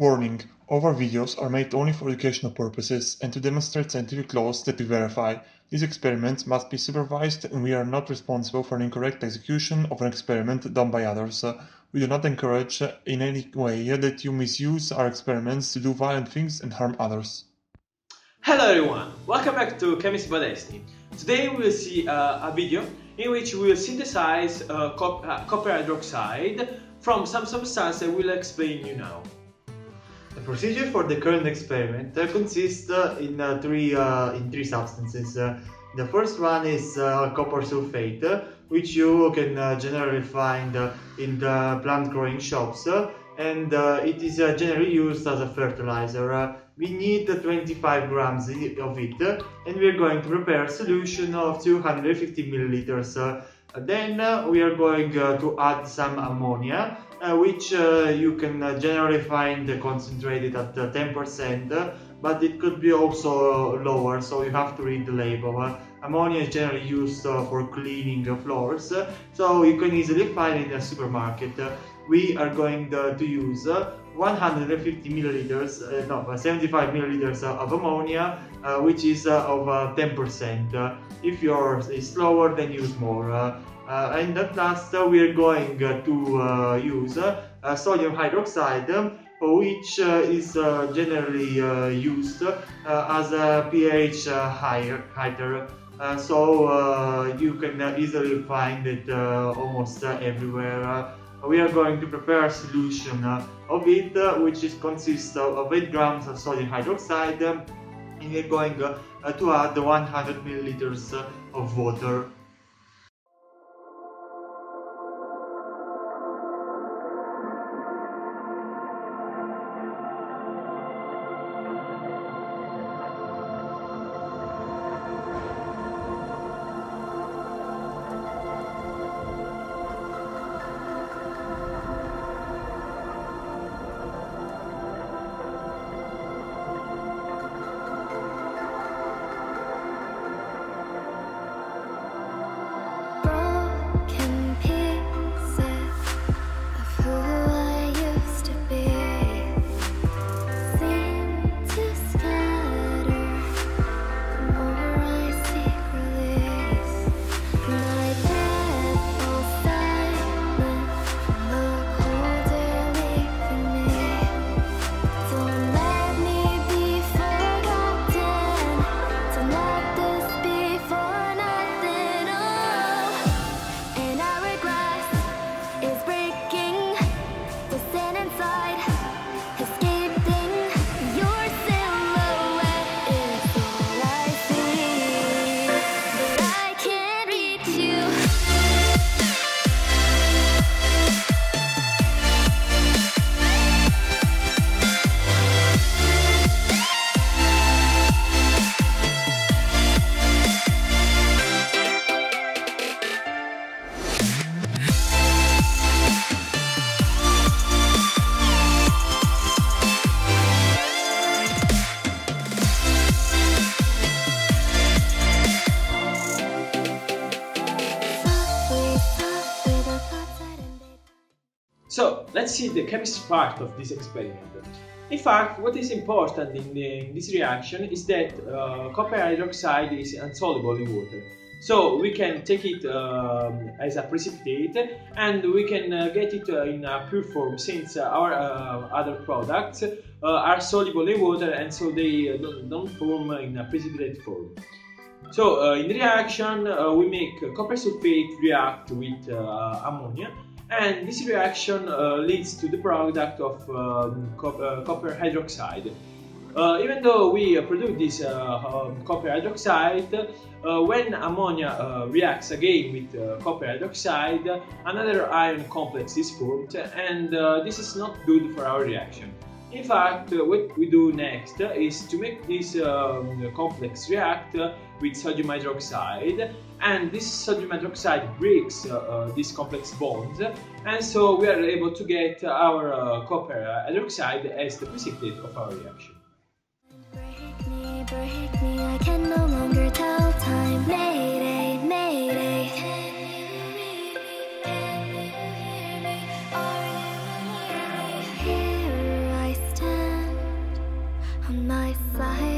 Warning: All our videos are made only for educational purposes and to demonstrate scientific laws that we verify. These experiments must be supervised and we are not responsible for an incorrect execution of an experiment done by others. We do not encourage in any way that you misuse our experiments to do violent things and harm others. Hello everyone, welcome back to Chemistry by. Today we will see uh, a video in which we will synthesize uh, uh, copper hydroxide from some substance I will explain you now. The procedure for the current experiment uh, consists uh, in uh, three uh, in three substances. Uh, the first one is uh, copper sulfate, which you can generally find in the plant growing shops, and it is generally used as a fertilizer we need 25 grams of it and we're going to prepare a solution of 250 milliliters. Then uh, we are going uh, to add some ammonia uh, which uh, you can uh, generally find concentrated at uh, 10% but it could be also lower so you have to read the label. Ammonia is generally used for cleaning floors so you can easily find it in a supermarket. We are going to use 150 milliliters, uh, no, 75 milliliters of ammonia, uh, which is uh, of 10%. if yours is lower, then use more. Uh, and at last, we are going uh, to uh, use sodium hydroxide, um, which is generally used as a pH higher. Uh, so uh, you can uh, easily find it almost everywhere we are going to prepare a solution uh, of it uh, which is consists of 8 grams of sodium hydroxide um, and we are going uh, to add 100 milliliters of water So let's see the chemistry part of this experiment. In fact, what is important in, the, in this reaction is that uh, copper hydroxide is insoluble in water. So we can take it um, as a precipitate and we can uh, get it uh, in a pure form since uh, our uh, other products uh, are soluble in water and so they don't, don't, form in a precipitate form. So in the reaction we make copper sulfate react with ammonia and this reaction uh, leads to the product of um, uh, copper hydroxide. Uh, even though we produce this um, copper hydroxide, when ammonia reacts again with copper hydroxide, another ion complex is formed and this is not good for our reaction. In fact, what we do next is to make this um, complex react with sodium hydroxide and this sodium hydroxide breaks uh, uh, these complex bonds and so we are able to get our uh, copper hydroxide as the precipitate of our reaction. I stand Brother,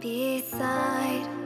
beside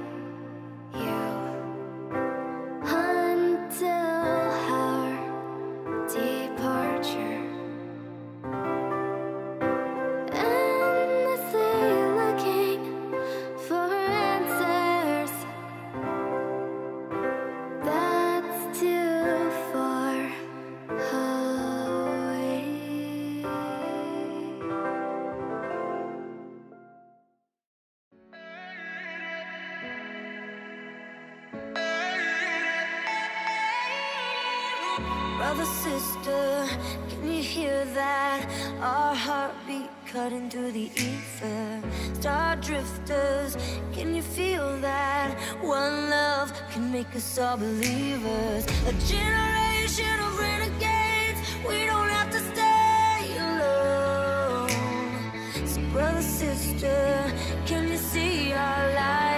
sister, can you hear that? Our heartbeat cutting through the ether. Star drifters, can you feel that? One love can make us all believers. A generation of renegades, we don't have to stay alone. So, brother, sister, can you see our light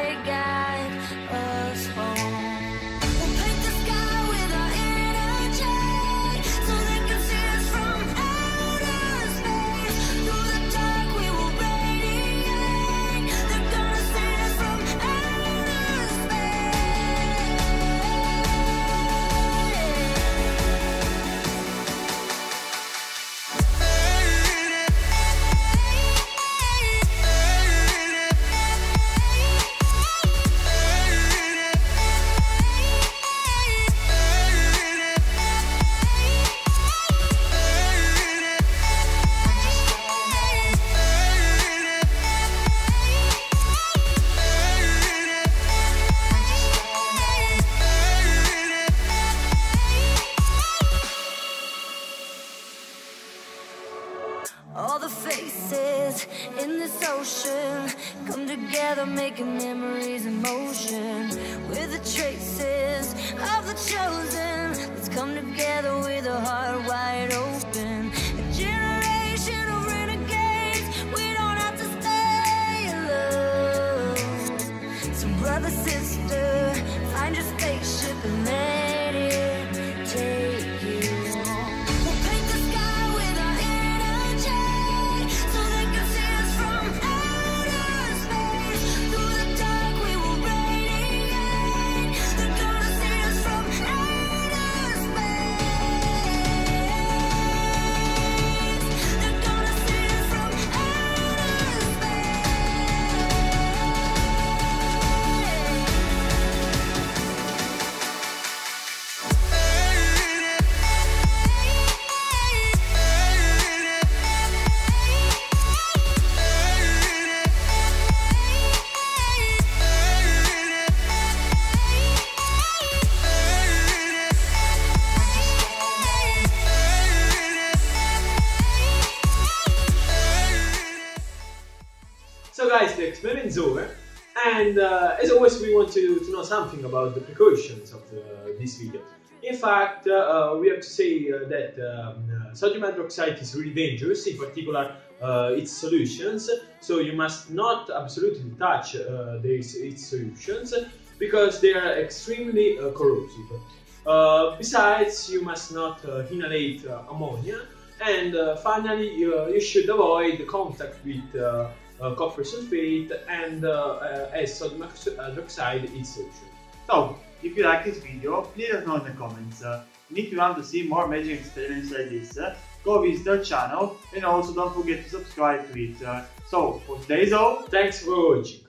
over, and uh, as always, we want to, to know something about the precautions of the, this video. In fact, uh, uh, we have to say uh, that um, uh, sodium hydroxide is really dangerous, in particular uh, its solutions. So you must not absolutely touch uh, these, its solutions because they are extremely uh, corrosive. Uh, besides, you must not uh, inhalate uh, ammonia, and uh, finally, uh, you should avoid contact with uh, uh, copper sulfate and uh, uh, as sodium hydroxide is solution. So, if you like this video, please let us know in the comments. Uh, and if you want to see more magic experiments like this, uh, go visit our channel and also don't forget to subscribe to it. Uh, so, for today's all, Thanks for watching.